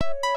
you